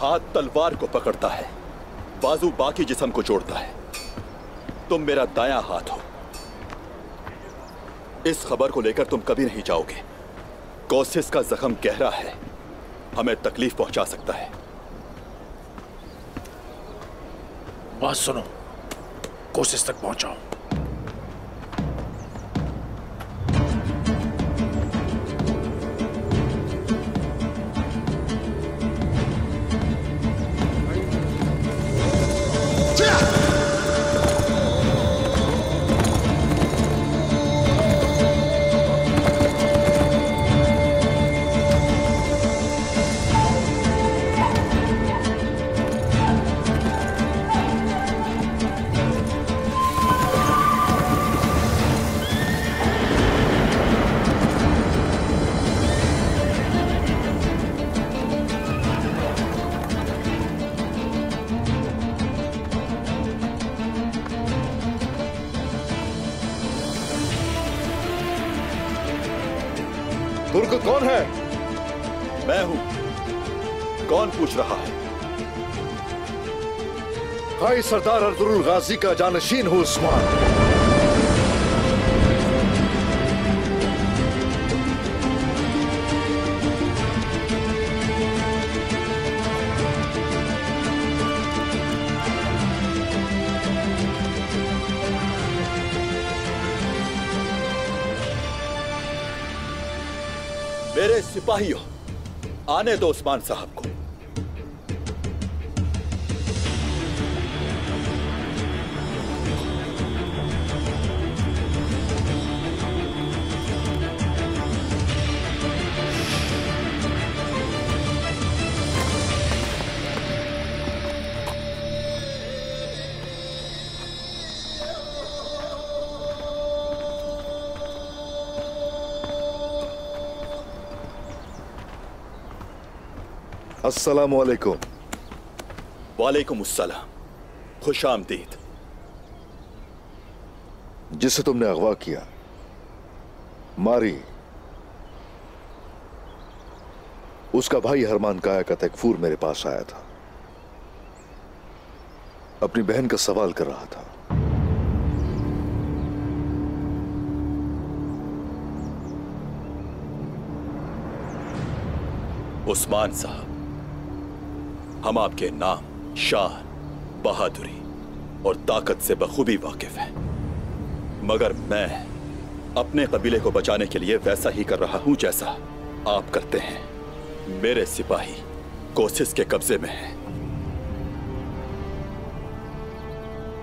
हाथ तलवार को पकड़ता है। बाजू बाकी जिस्म को जोड़ता है। तुम मेरा दाया हाथ हो। इस खबर को लेकर तुम कभी नहीं जाओगे। कोसिस का जख्म गहरा है। हमें तकलीफ़ पहुँचा सकता है। बात सुनो। कोशिश तक पहुंचाओ। तुर्क कौन है? मैं हूँ। कौन पूछ रहा है? भाई सरदार अर्दुल गाजी का जानशीन हूँ उस्मान। मेरे सिपाहियों आने दो उस्मान साहब को। अस्सलाम वालेकुम वालेकुम अस्सलाम खुश आमदीद जिसे तुमने अगवा किया मारी उसका भाई हरमान काया का तकफूर मेरे पास आया था अपनी बहन का सवाल कर रहा था उस्मान साहब हम आपके नाम शान बहादुरी और ताकत से बखूबी वाकिफ हैं। मगर मैं अपने कबीले को बचाने के लिए वैसा ही कर रहा हूँ जैसा आप करते हैं। मेरे सिपाही कोशिश के कब्जे में हैं।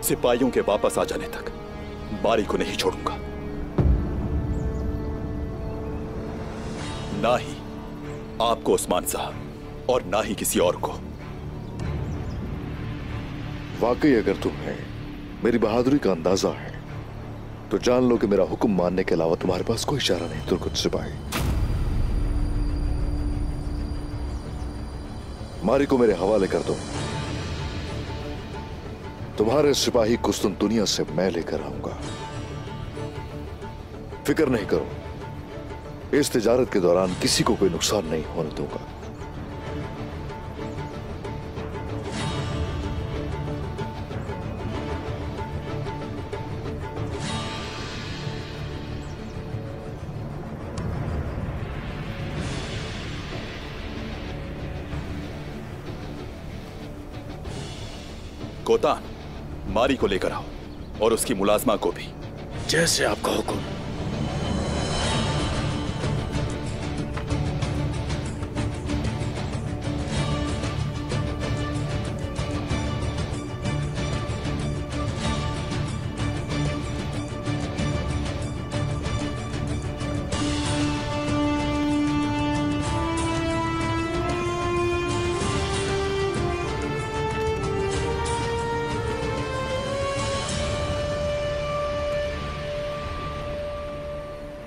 सिपाहियों के वापस आ जाने तक बारी को नहीं छोड़ूँगा। ना ही आपको उस्मान साहब और ना ही किसी और को। वाकई अगर तुम्हें मेरी बहादुरी का अंदाज़ा है तो जान लो कि मेरा हुक्म मानने के अलावा तुम्हारे पास कोई इशारा नहीं तुर्कुत सिपाही। मारी को मेरे हवाले कर दो। तुम्हारे सिपाही कुस्तुन दुनिया से मैं लेकर आऊँगा। फ़िक्र नहीं करो, इस तिजारत के दौरान किसी को कोई नुकसान नहीं होने दूँगा। कोतान मारी को लेकर आओ और उसकी मुलाजमा को भी। जैसे आपका हुक्म।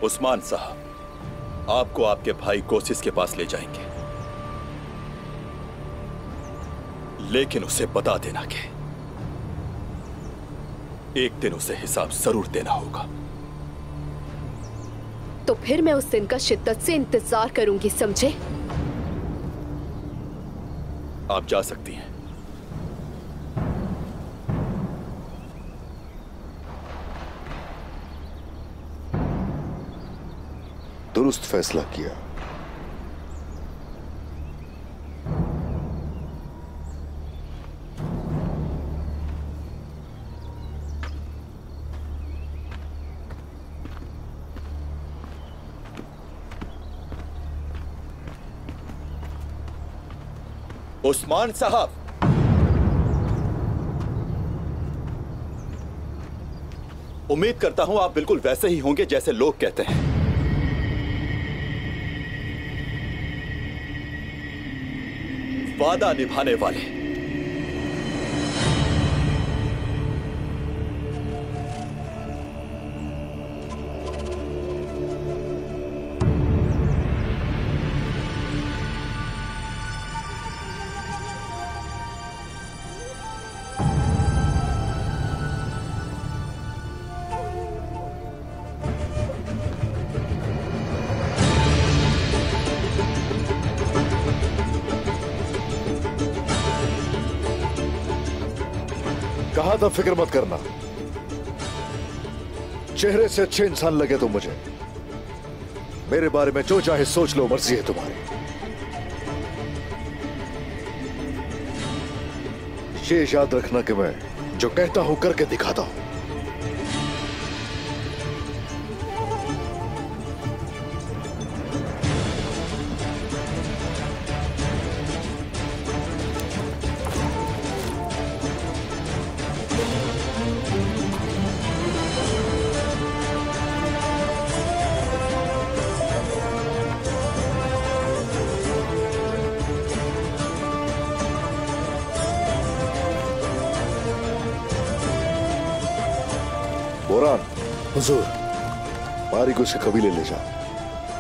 उस्मान साहब आपको आपके भाई कोसिस के पास ले जाएँगे। लेकिन उसे बता देना कि एक दिन उसे हिसाब ज़रूर देना होगा। तो फिर मैं उस दिन का शिद्दत से इंतज़ार करूँगी समझे? आप जा सकती हैं। दुरुस्त फैसला किया। उस्मान साहब। उम्मीद करता हूँ आप बिल्कुल वैसे ही होंगे जैसे लोग कहते हैं। वादा निभाने वाले। कहा था, फ़िक्र मत करना। चेहरे से अच्छे इंसान लगे तो मुझे। मेरे बारे में जो चाहे सोच लो, मर्ज़ी है तुम्हारी। शेष याद रखना कि मैं जो कहता हूँ, करके दिखाता हूँ। बोरान हुजूर। मारी को उसके कबीले ले जा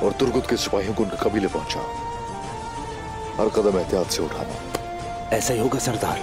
और तुर्गुत के सिपाहियों को उनके कबीले पहुँचा। हर कदम एहतियात से उठाना। ऐसा ही होगा सरदार।